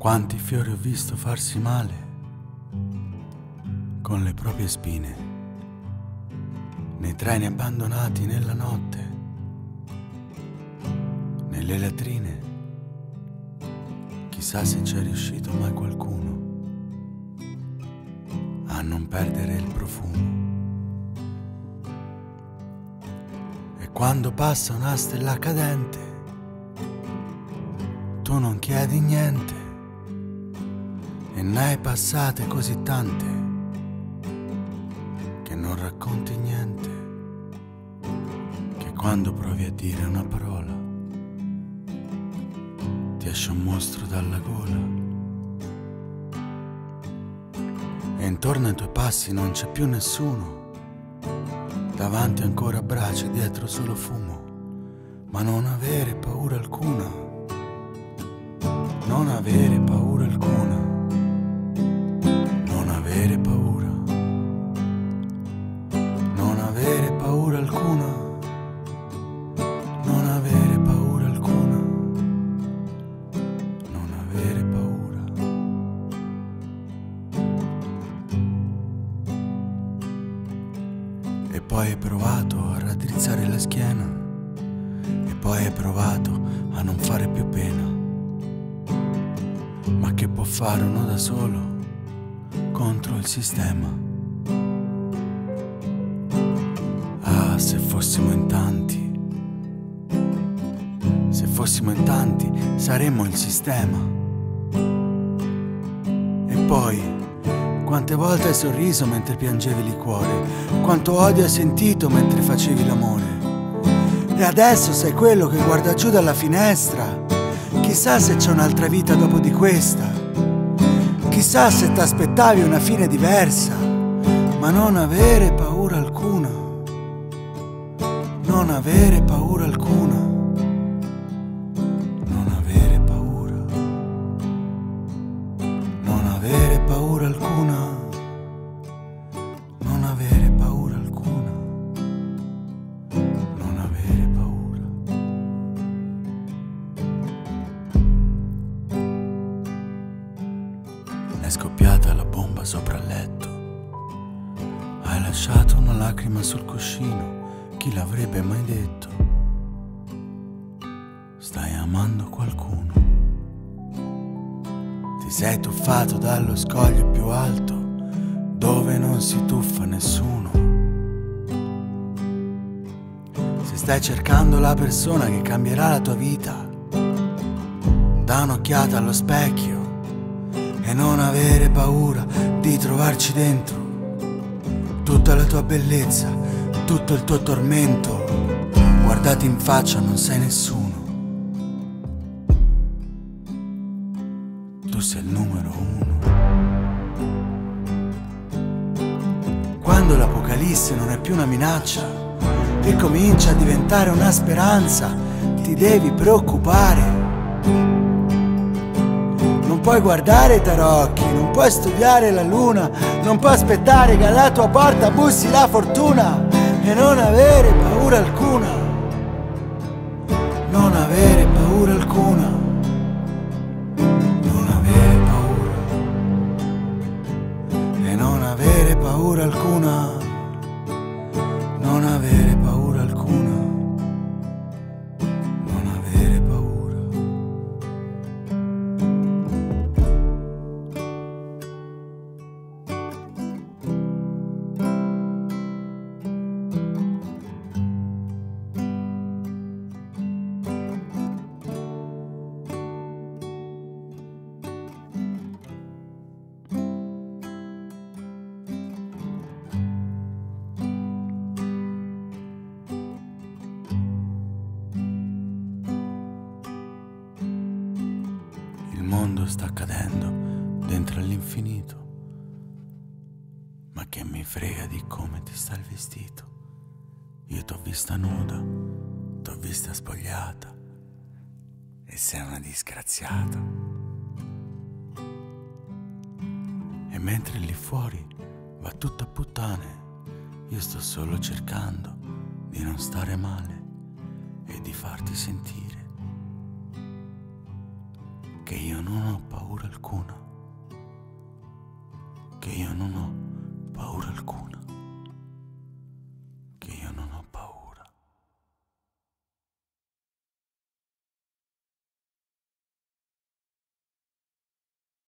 Quanti fiori ho visto farsi male con le proprie spine, nei treni abbandonati nella notte, nelle latrine. Chissà se c'è riuscito mai qualcuno a non perdere il profumo. E quando passa una stella cadente, tu non chiedi niente e ne hai passate così tante che non racconti niente, che quando provi a dire una parola ti esce un mostro dalla gola. E intorno ai tuoi passi non c'è più nessuno, davanti ancora braccia, dietro solo fumo, ma non avere paura alcuna, non avere paura alcuna. Poi hai provato a raddrizzare la schiena e poi hai provato a non fare più pena. Ma che può fare uno da solo contro il sistema? Ah, se fossimo in tanti, se fossimo in tanti saremmo il sistema. E poi quante volte hai sorriso mentre piangevi liquore? Quanto odio hai sentito mentre facevi l'amore? E adesso sei quello che guarda giù dalla finestra. Chissà se c'è un'altra vita dopo di questa. Chissà se ti aspettavi una fine diversa. Ma non avere paura alcuna. Non avere paura alcuna. È scoppiata la bomba sopra il letto. Hai lasciato una lacrima sul cuscino, chi l'avrebbe mai detto? Stai amando qualcuno. Ti sei tuffato dallo scoglio più alto, dove non si tuffa nessuno. Se stai cercando la persona che cambierà la tua vita, da un'occhiata allo specchio e non avere paura di trovarci dentro tutta la tua bellezza, tutto il tuo tormento. Guardati in faccia, non sei nessuno. Tu sei il numero uno. Quando l'Apocalisse non è più una minaccia e comincia a diventare una speranza, ti devi preoccupare non puoi guardare i tarocchi, non puoi studiare la luna, non puoi aspettare che alla tua porta bussi la fortuna e non avere paura alcuna, non avere paura alcuna, non avere paura. E non avere paura alcuna, mondo sta cadendo dentro all'infinito. Ma che mi frega di come ti sta il vestito. Io t'ho vista nuda, t'ho vista spogliata e sei una disgraziata. E mentre lì fuori va tutta a puttane, io sto solo cercando di non stare male e di farti sentire che io non ho paura alcuna, che io non ho paura alcuna.